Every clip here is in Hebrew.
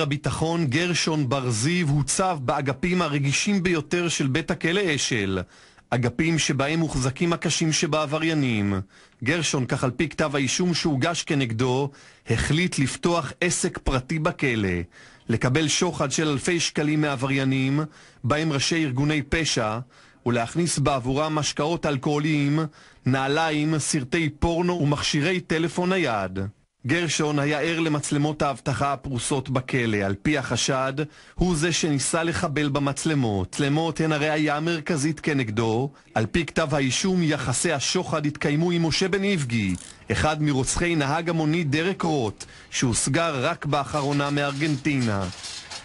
הביטחון גרשון בר זיו הוצב באגפים הרגישים ביותר של בית הכלא אשל. אגפים שבהם מוחזקים הקשים שבעבריינים. גרשון, כך על פי כתב האישום שהוגש כנגדו, החליט לפתוח עסק פרטי בכלא, לקבל שוחד של אלפי שקלים מעבריינים, בהם ראשי ארגוני פשע, ולהכניס בעבורם משקאות אלכוהוליים, נעליים, סרטי פורנו ומכשירי טלפון נייד. גרשון היה ער למצלמות האבטחה הפרוסות בכלא. על פי החשד, הוא זה שניסה לחבל במצלמות. מצלמות הן הראייה המרכזית כנגדו. על פי כתב האישום, יחסי השוחד התקיימו עם משה בן איבגי, אחד מרוצחי נהג המונית דרק רוט, שהוסגר רק באחרונה מארגנטינה.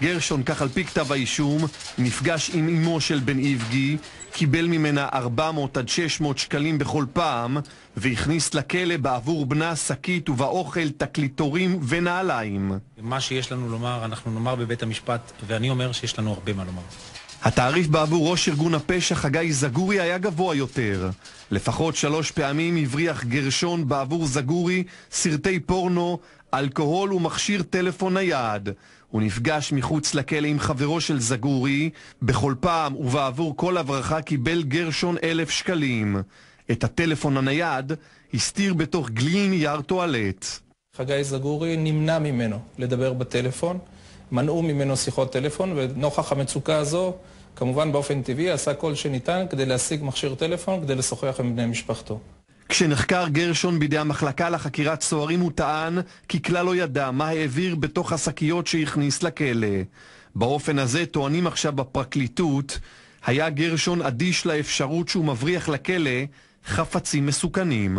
גרשון, כך על פי כתב האישום, נפגש עם אמו של בן איבגי, קיבל ממנה 400 עד 600 שקלים בכל פעם, והכניס לכלא בעבור בנה שקית ובאוכל תקליטורים ונעליים. מה שיש לנו לומר, אנחנו נאמר בבית המשפט, ואני אומר שיש לנו הרבה מה לומר. התעריף בעבור ראש ארגון הפשע חגי זגורי היה גבוה יותר. לפחות שלוש פעמים הבריח גרשון בעבור זגורי סרטי פורנו, אלכוהול ומכשיר טלפון נייד. הוא נפגש מחוץ לכלא עם חברו של זגורי, בכל פעם ובעבור כל הברכה קיבל גרשון אלף שקלים. את הטלפון הנייד הסתיר בתוך גלי נייר טואלט. חגי זגורי נמנע ממנו לדבר בטלפון, מנעו ממנו שיחות טלפון, ונוכח המצוקה הזו, כמובן באופן טבעי עשה כל שניתן כדי להשיג מכשיר טלפון כדי לשוחח עם בני משפחתו. כשנחקר גרשון בידי המחלקה לחקירת סוהרים הוא טען כי כלל לא ידע מה העביר בתוך השקיות שהכניס לכלא. באופן הזה טוענים עכשיו בפרקליטות היה גרשון אדיש לאפשרות שהוא מבריח לכלא חפצים מסוכנים.